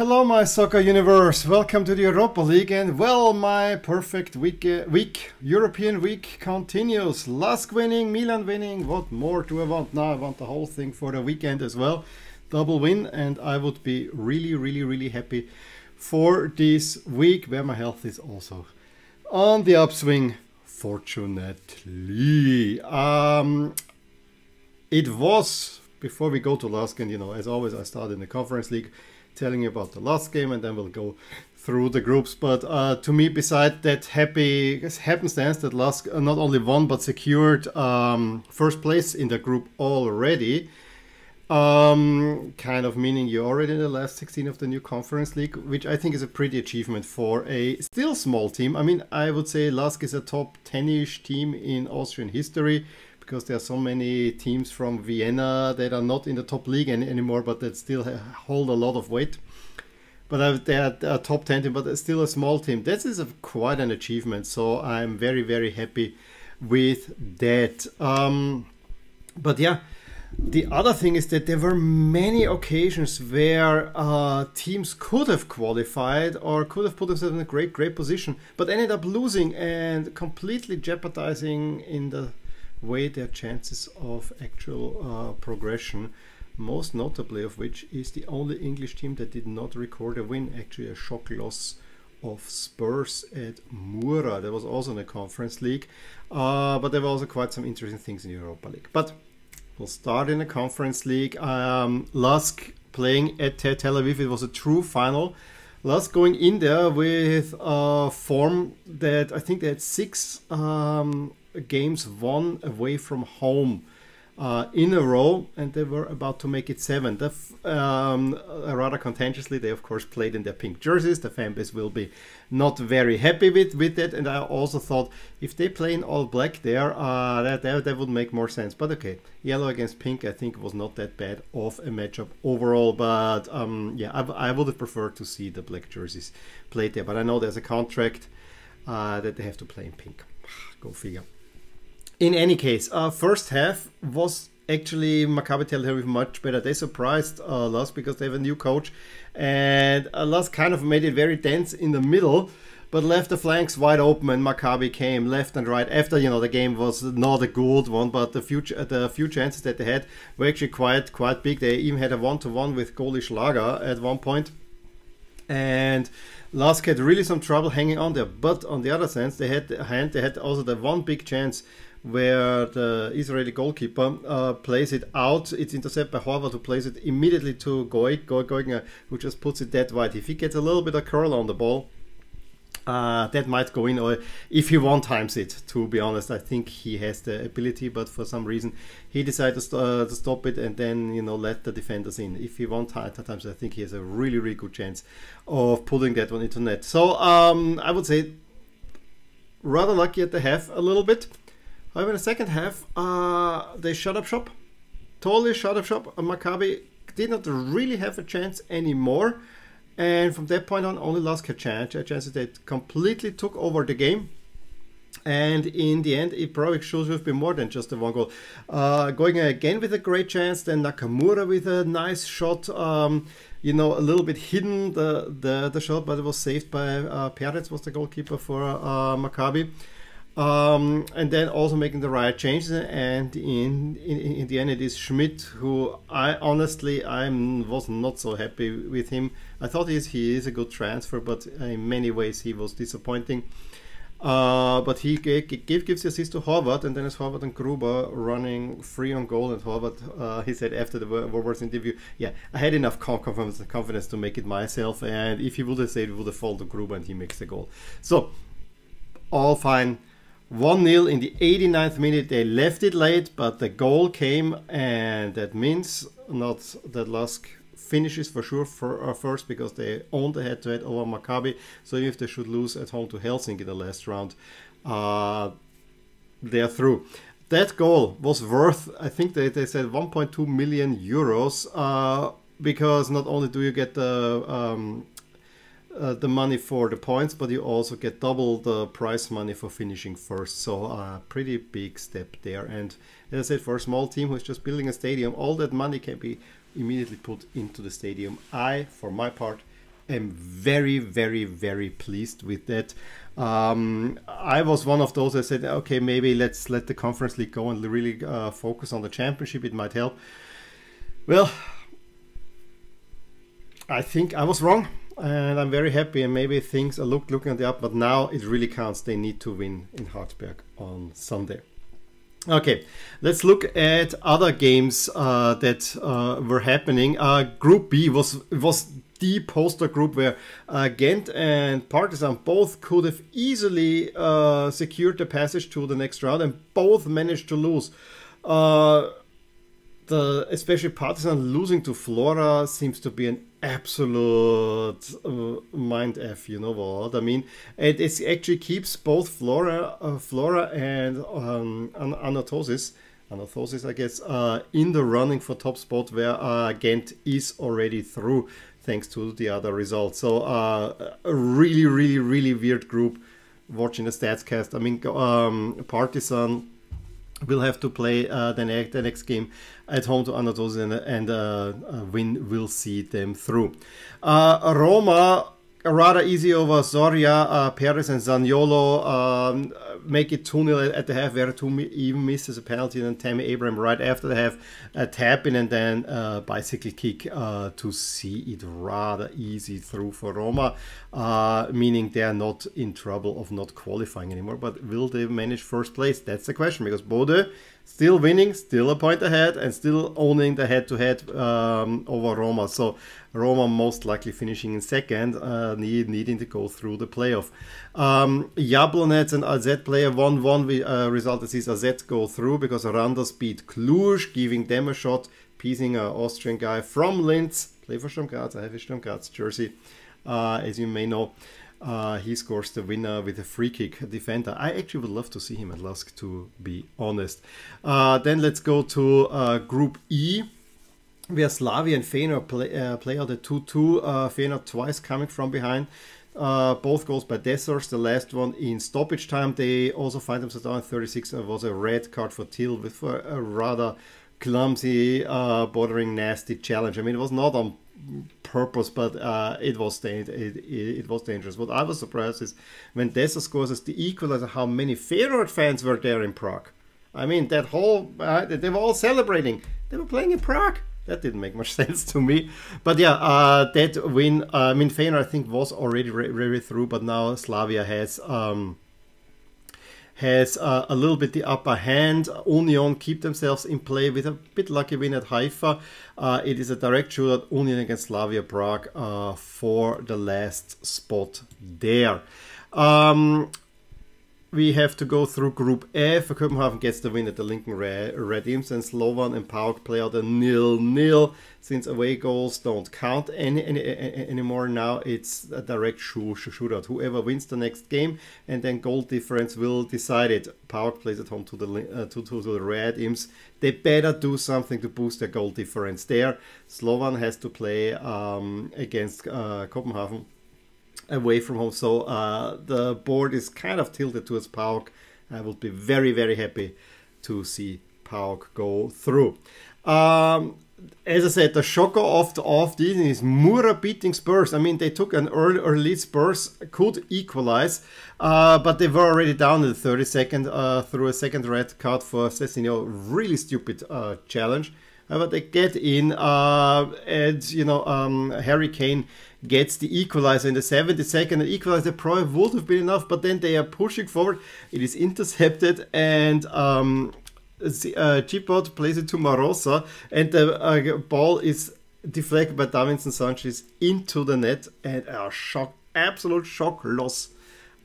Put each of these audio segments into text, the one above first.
Hello, my soccer universe. Welcome to the Europa League, and well, my perfect week, uh, week European week continues. LASK winning, Milan winning. What more do I want now? I want the whole thing for the weekend as well. Double win, and I would be really, really, really happy for this week where my health is also on the upswing. Fortunately, um, it was before we go to LASK, and you know, as always, I start in the Conference League telling you about the LASK game and then we'll go through the groups. But uh, to me, beside that happy happenstance that last uh, not only won but secured um, first place in the group already, um, kind of meaning you're already in the last 16 of the new conference league, which I think is a pretty achievement for a still small team. I mean, I would say LASK is a top 10-ish team in Austrian history because there are so many teams from Vienna that are not in the top league any, anymore, but that still hold a lot of weight. But they are a top 10 team, but still a small team. This is a, quite an achievement, so I'm very, very happy with that. Um, but yeah, the other thing is that there were many occasions where uh, teams could have qualified or could have put themselves in a great, great position, but ended up losing and completely jeopardizing in the weigh their chances of actual uh, progression. Most notably, of which is the only English team that did not record a win, actually, a shock loss of Spurs at Mura. That was also in the Conference League, uh, but there were also quite some interesting things in Europa League. But we'll start in the Conference League. Um, Lask playing at Tel Aviv. It was a true final. Lask going in there with a form that I think they had six um, games won away from home uh, in a row, and they were about to make it seven. Um, rather contentiously, they of course played in their pink jerseys. The fan base will be not very happy with with it, and I also thought if they play in all black there, uh, that, that that would make more sense. But okay, yellow against pink, I think was not that bad of a matchup overall. But um, yeah, I, I would have preferred to see the black jerseys played there. But I know there's a contract uh, that they have to play in pink. Go figure in any case, uh, first half was actually Maccabi Tel Aviv much better. They surprised uh, because they have a new coach, and uh, Lask kind of made it very dense in the middle, but left the flanks wide open. And Maccabi came left and right after you know the game was not a good one, but the future the few chances that they had were actually quite quite big. They even had a one to one with goalie Schlager at one point, and. Lask had really some trouble hanging on there, but on the other sense, they had hand. They had also the one big chance where the Israeli goalkeeper uh, plays it out. It's intercepted by Horvath, who plays it immediately to Goik, Goik, who just puts it dead wide. If he gets a little bit of curl on the ball, uh, that might go in, or if he one times it. To be honest, I think he has the ability, but for some reason he decided to, st- uh, to stop it and then you know let the defenders in. If he one time, times, I think he has a really really good chance of pulling that one into net. So um, I would say rather lucky at the half a little bit. However, in the second half, uh, they shut up shop. Totally shut up shop. Maccabi did not really have a chance anymore. And from that point on, only lost a chance. A chance that completely took over the game. And in the end, it probably should have been more than just a one goal. Uh, going again with a great chance, then Nakamura with a nice shot. Um, you know, a little bit hidden the, the, the shot, but it was saved by uh, Peretz, was the goalkeeper for uh, Maccabi. Um, and then also making the right changes and in, in, in the end it is Schmidt who I honestly I was not so happy with him I thought he is, he is a good transfer but in many ways he was disappointing uh, but he gave, gives the assist to Horvath, and then it's Horvath and Gruber running free on goal. And Horvath, uh, he said after the Wohlwar's interview, yeah, I had enough confidence, confidence to make it myself. And if he would have said, it would have fallen to Gruber, and he makes the goal. So, all fine. 1 0 in the 89th minute. They left it late, but the goal came, and that means not that Lask finishes for sure for, uh, first because they own the head to head over Maccabi. So even if they should lose at home to Helsinki in the last round, uh, they're through. That goal was worth, I think they, they said 1.2 million euros uh, because not only do you get the um, uh, the money for the points, but you also get double the prize money for finishing first. So a uh, pretty big step there. And as I said, for a small team who's just building a stadium, all that money can be immediately put into the stadium. I, for my part, am very, very, very pleased with that. Um, I was one of those that said, okay, maybe let's let the conference league go and really uh, focus on the championship. It might help. Well, I think I was wrong, and I'm very happy. And maybe things are look, looking at the up, but now it really counts. They need to win in Hartberg on Sunday. Okay, let's look at other games uh, that uh, were happening. Uh, group B was was the poster group where uh, Ghent and Partizan both could have easily uh, secured the passage to the next round, and both managed to lose. Uh, the especially Partizan losing to Flora seems to be an absolute uh, mind f. You know what I mean? It is actually keeps both Flora, uh, Flora and um, Anatosis, Anatosis, I guess, uh, in the running for top spot where uh, Ghent is already through, thanks to the other results. So uh, a really, really, really weird group. Watching the stats cast, I mean, um, Partizan will have to play uh, the, next, the next game at home to Anatolis and, and uh, win will see them through. Uh, Roma rather easy over Zoria, uh, Perez and Zaniolo um, make it 2-0 at the half. Veretout even misses a penalty and then Tammy Abraham right after the half a tap in and then a bicycle kick uh, to see it rather easy through for Roma, uh, meaning they are not in trouble of not qualifying anymore. But will they manage first place? That's the question because Bodø still winning, still a point ahead, and still owning the head-to-head um, over Roma. So Roma most likely finishing in second, uh, need, needing to go through the playoff. Um, Jablonec and AZ play a 1-1 uh, result that sees AZ go through because Randers beat Cluj, giving them a shot. Piesinger Austrian guy from Linz, play for Sturm Graz, I have a Sturm Graz jersey, uh, as you may know. Uh, he scores the winner with a free kick defender. I actually would love to see him at Lask, to be honest. Uh, then let's go to uh, Group E, where Slavia and Feyenoord play, uh, play out a 2-2. Uh, Feyenoord twice coming from behind. Uh, both goals by Dessers, the last one in stoppage time. They also find themselves down 36. It was a red card for Til with a rather clumsy, uh, bordering nasty challenge. I mean, it was not on purpose, but uh, it was it, it, it, was dangerous. What I was surprised is when Dessers scores as the equalizer, how many Feyenoord fans were there in Prague. I mean, that whole uh, they were all celebrating. They were playing in Prague. That didn't make much sense to me. But yeah, uh, that win. Uh, I mean, Feyenoord I think was already really through, but now Slavia has. Um, has uh, a little bit the upper hand. Union keep themselves in play with a bit lucky win at Haifa. Uh, it is a direct shootout, Union against Slavia Prague uh, for the last spot there. Um, we have to go through Group F. Copenhagen gets the win at the Lincoln Red Imps, and Slovan and PAOK play out a nil-nil since away goals don't count any, any, any, anymore. Now it's a direct shoot, shootout. Whoever wins the next game and then goal difference will decide it. PAOK plays at home to the uh, to, to, to the Red Imps. They better do something to boost their goal difference there. Slovan has to play um, against uh, Copenhagen away from home. So uh, the board is kind of tilted towards PAOK. I would be very, very happy to see PAOK go through. Um, as I said, the shocker of the off season is Mura beating Spurs. I mean, they took an early, early Spurs could equalize, uh, but they were already down in the 32nd uh, through a second red card for Sessegnon. Really stupid uh, challenge. Uh, but they get in, uh, and you know, um, Harry Kane gets the equalizer in the 72nd. The equalizer probably would have been enough, but then they are pushing forward. It is intercepted, and um, uh, Chipot plays it to Marosa, and the uh, ball is deflected by Davinson Sanchez into the net, and a shock, absolute shock loss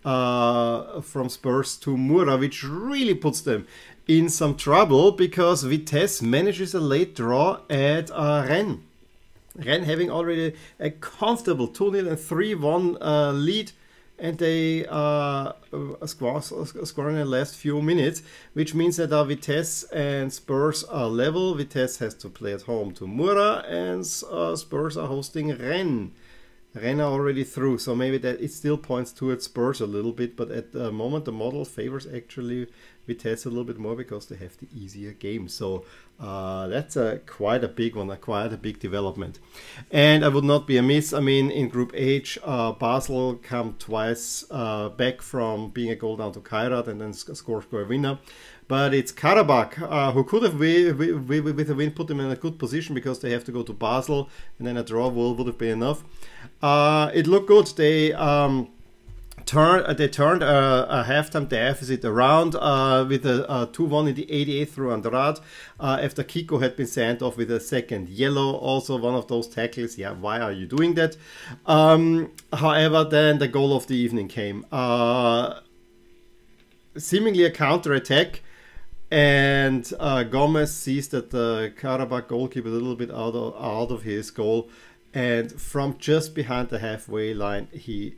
uh, from Spurs to Mura, which really puts them in some trouble because Vitesse manages a late draw at uh, Rennes. Rennes having already a comfortable 2 0 and 3 1 uh, lead, and they uh, score, score in the last few minutes, which means that our Vitesse and Spurs are level. Vitesse has to play at home to Mura, and uh, Spurs are hosting Rennes. Rennes already through, so maybe that it still points towards Spurs a little bit, but at the moment the model favors actually Vitesse a little bit more because they have the easier game. So uh, that's a quite a big one, a quite a big development. And I would not be amiss. I mean, in Group H, uh, Basel come twice uh, back from being a goal down to Kairat and then score score a winner. But it's Karabakh uh, who could have, with a win, put them in a good position because they have to go to Basel and then a draw would have been enough. Uh, it looked good. They. Um, turn, uh, they turned a, a halftime deficit around uh, with a, a 2-1 in the 88th through Andrade uh, after Kiko had been sent off with a second yellow. Also one of those tackles. Yeah, why are you doing that? Um, however, then the goal of the evening came. Uh, seemingly a counter attack. And uh, Gomez sees that the Karabakh goalkeeper a little bit out of, out of his goal. And from just behind the halfway line, he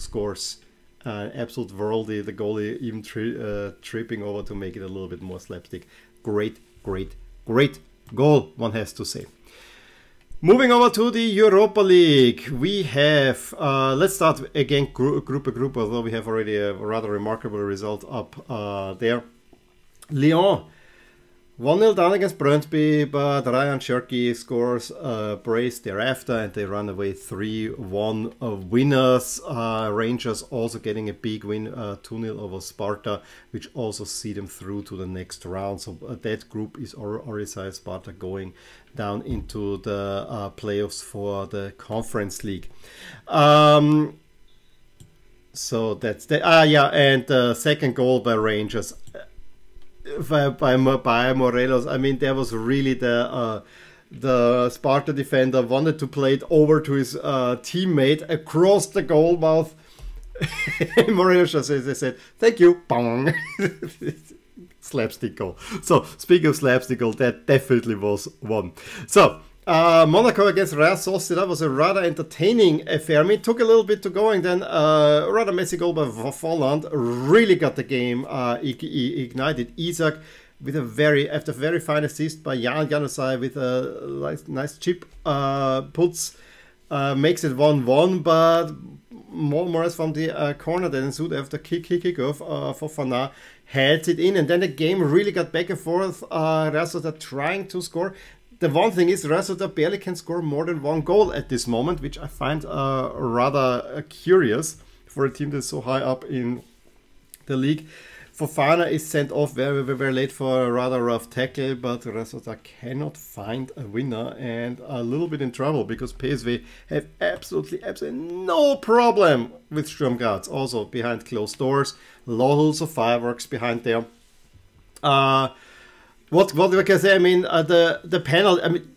scores an absolute worldie. The goalie even tri- uh, tripping over to make it a little bit more slapstick. Great, great, great goal, one has to say. Moving over to the Europa League, we have, uh, let's start again group, group by group, although we have already a rather remarkable result up uh, there. Lyon 1 0 down against Brøndby, but Ryan Cherki scores a brace thereafter and they run away 3 1 winners. Uh, Rangers also getting a big win uh, 2 uh, 0 over Sparta, which also see them through to the next round. So uh, that group is Orisa Sparta going down into the uh, playoffs for the Conference League. Um, so that's the ah yeah, and the second goal by Rangers by, by, by Morelos. I mean, there was really the uh, the Sparta defender wanted to play it over to his uh, teammate across the goal mouth. Morelos just said, "Thank you." Bong. slapstick goal. So speaking of slapstick goal, that definitely was one. So uh, Monaco against Real Sociedad was a rather entertaining affair. I mean, it took a little bit to go, and then uh, rather messy goal by Volland really got the game uh, ignited. Isak with a very after very fine assist by Jan Januzaj with a nice, chip uh, puts uh, makes it one one, but more more from the uh, corner then ensued after kick kick kick off uh, Fofana heads it in, and then the game really got back and forth. Uh, Real Sociedad trying to score the one thing is Rasota barely can score more than one goal at this moment, which I find uh, rather uh, curious for a team that's so high up in the league. Fofana is sent off very, very, very late for a rather rough tackle, but Rasota cannot find a winner and a little bit in trouble because PSV have absolutely, absolutely no problem with Sturm Graz. Also behind closed doors, loads of fireworks behind there. Uh, what what can I say? I mean, uh, the the panel. I mean,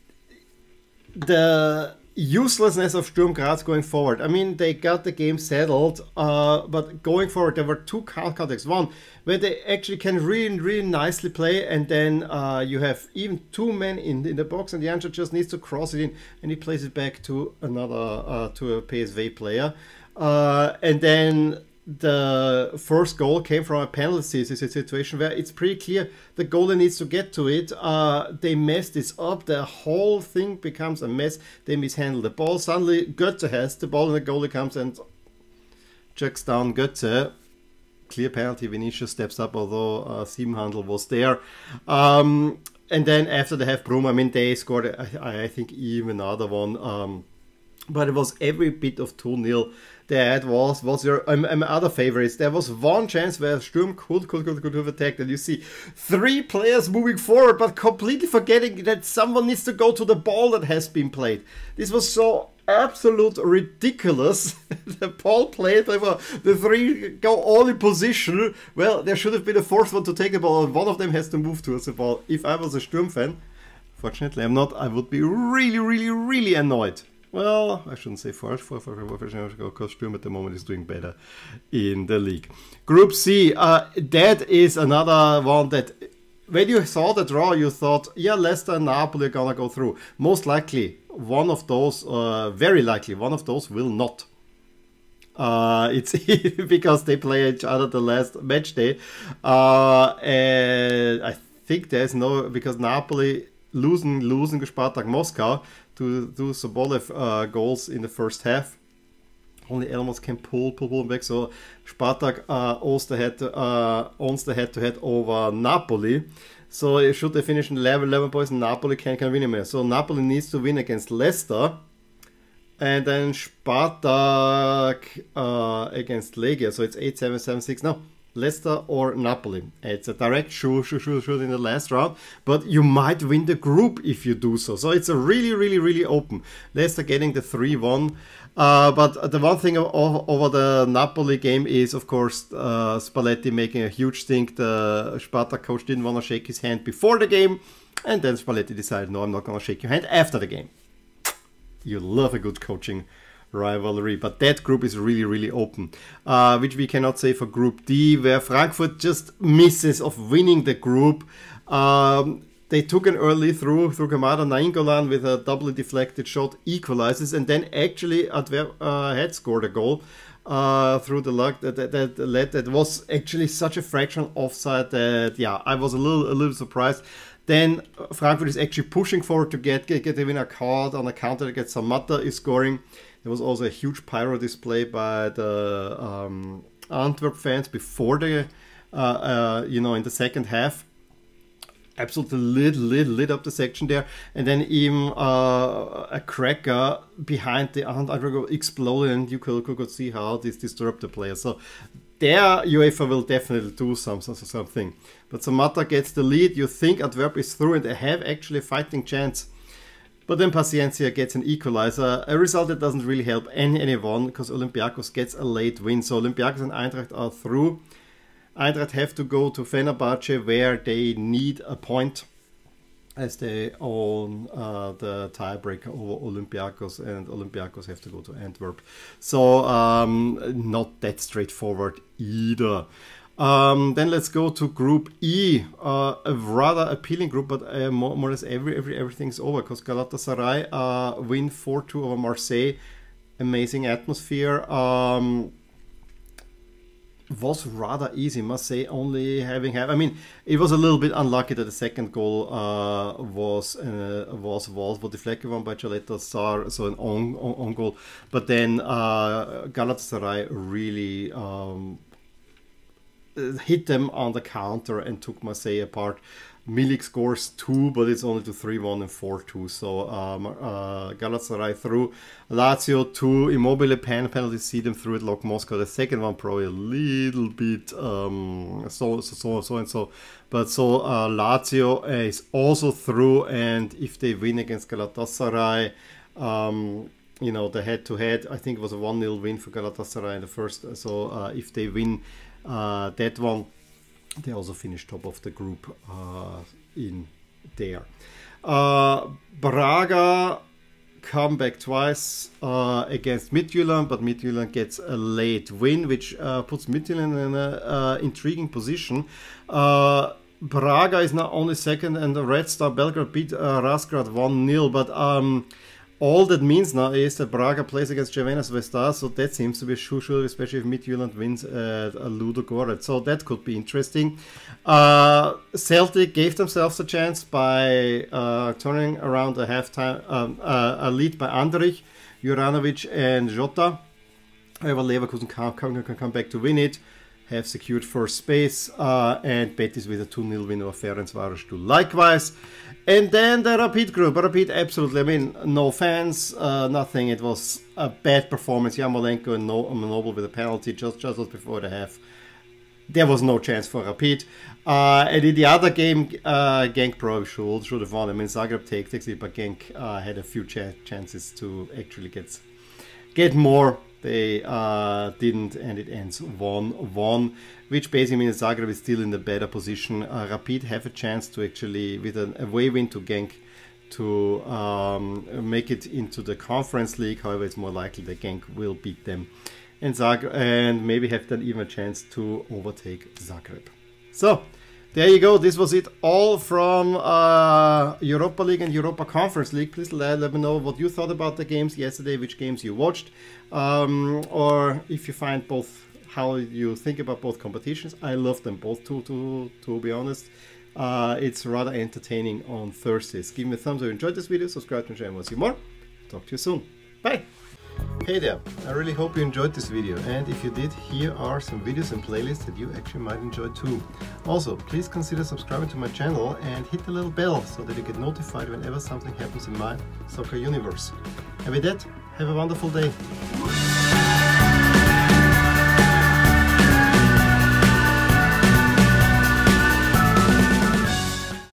the uselessness of Sturm Graz going forward. I mean, they got the game settled, uh, but going forward, there were two contexts. One, where they actually can really, really nicely play, and then uh, you have even two men in, in the box, and the answer just needs to cross it in, and he plays it back to another, uh, to a PSV player. Uh, and then the first goal came from a penalty it's a situation where it's pretty clear the goalie needs to get to it. Uh, they mess this up. The whole thing becomes a mess. They mishandle the ball. Suddenly, Götze has the ball, and the goalie comes and checks down Götze. Clear penalty. Vinicius steps up, although uh, Siebenhandl was there. Um, and then after they have Brum, I mean, they scored, I, I think, even another one. Um, but it was every bit of 2 0 that was was your um, um, other favorites. There was one chance where Sturm could could could could have attacked, and you see three players moving forward, but completely forgetting that someone needs to go to the ball that has been played. This was so absolute ridiculous. the ball played, They were the three go all in position. Well, there should have been a fourth one to take the ball, and one of them has to move towards the ball. If I was a Sturm fan, fortunately I'm not, I would be really, really, really annoyed. Well, I shouldn't say for for Sturm at the moment is doing better in the league. Group C, uh, that is another one that when you saw the draw, you thought, yeah, Leicester and Napoli are gonna go through. Most likely, one of those, uh, very likely, one of those will not. Uh, it's because they play each other the last match day, uh, and I think there's no because Napoli losing losing to Spartak Moscow to do Sobolev uh, goals in the first half. only Elmas can pull, pull, back. So Spartak uh, owns the head, uh, owns the head-to-head over Napoli. So should they finish in level 11 points, Napoli can, can win him. So Napoli needs to win against Leicester. And then Spartak uh, against Legia. So it's 8 7 7 6. No, Leicester or Napoli. It's a direct shoot, shoot, shoot, shoot in the last round, but you might win the group if you do so. So it's a really, really, really open. Leicester getting the 3 1. Uh, but the one thing over the Napoli game is, of course, uh, Spalletti making a huge stink. The Sparta coach didn't want to shake his hand before the game, and then Spalletti decided, no, I'm not going to shake your hand after the game. You love a good coaching rivalry, but that group is really, really open, uh, which we cannot say for Group D, where Frankfurt just misses of winning the group. Um, they took an early through through Kamada Nainggolan with a doubly deflected shot equalizes, and then actually Adver uh, had scored a goal uh, through the luck that, that, that led. That was actually such a fraction offside that yeah, I was a little a little surprised. Then Frankfurt is actually pushing forward to get get, get even a card on a counter against Samatta is scoring. There was also a huge pyro display by the um, Antwerp fans before the uh, uh, you know in the second half absolutely lit, lit, lit up the section there. And then even uh, a cracker behind the undergo exploded, and you could, could see how this disturbed the player. So there, UEFA will definitely do some, something. But Samatta gets the lead. You think Antwerp is through, and they have actually a fighting chance. But then Paciencia gets an equalizer, a result that doesn't really help any, anyone because Olympiacos gets a late win. So Olympiacos and Eintracht are through. Eintracht have to go to Fenerbahce where they need a point as they own uh, the tiebreaker over Olympiacos and Olympiacos have to go to Antwerp. So um, not that straightforward either. Um, then let's go to Group E, uh, a rather appealing group, but uh, more, more, or less every, every everything's over because Galatasaray uh, win 4-2 over Marseille. Amazing atmosphere. Um, was rather easy, must say. Only having have, I mean, it was a little bit unlucky that the second goal uh, was uh, was was deflected one by Caleta-Car, so an own, own goal. But then uh, Galatasaray really um, hit them on the counter and took Marseille apart. Milik scores two, but it's only to 3 1 and 4 2. So um, uh, Galatasaray through. Lazio 2, Immobile pen penalty, see them through it. Lok Moscow. The second one probably a little bit um, so, so, so, so and so. But so uh, Lazio is also through, and if they win against Galatasaray, um, you know, the head to head, I think it was a 1 0 win for Galatasaray in the first. So uh, if they win that one, they also finished top of the group uh, in there. Uh, Braga come back twice uh, against Midtjylland, but Midtjylland gets a late win, which uh, puts Midtjylland in an uh, intriguing position. Uh, Braga is now only second, and the Red Star Belgrade beat uh, Razgrad 1 0, but um, all that means now is that Braga plays against Crvena Zvezda, so that seems to be a sure, especially if Midtjylland wins at Ludogorets. So that could be interesting. Uh, Celtic gave themselves a chance by uh, turning around a halftime um, uh, a lead by Andrich, Juranovic, and Jota. However, Leverkusen can, can, can come back to win it have secured first space, uh, and Betis with a 2 0 win over Ferencvaros do likewise. And then the Rapid group. Rapid, absolutely. I mean, no fans, uh, nothing. It was a bad performance. Yarmolenko and no- Noble with a penalty just, just before the half. There was no chance for Rapid. Uh, and in the other game, uh, Genk probably should, should have won. I mean, Zagreb takes it, but Genk uh, had a few ch- chances to actually get get more they uh, didn't, and it ends 1 1, which basically means Zagreb is still in the better position. Uh, Rapid have a chance to actually, with an away win to Genk, to um, make it into the Conference League. However, it's more likely that Genk will beat them and Zagreb, and maybe have then even a chance to overtake Zagreb. So, there you go. This was it all from uh, Europa League and Europa Conference League. Please let, let, me know what you thought about the games yesterday, which games you watched, um, or if you find both how you think about both competitions. I love them both, to to to be honest. Uh, it's rather entertaining on Thursdays. Give me a thumbs up if you enjoyed this video, subscribe to the channel, and we'll see more. Talk to you soon. Bye. Hey there, I really hope you enjoyed this video and if you did, here are some videos and playlists that you actually might enjoy too. Also, please consider subscribing to my channel and hit the little bell so that you get notified whenever something happens in my soccer universe. And with that, have a wonderful day.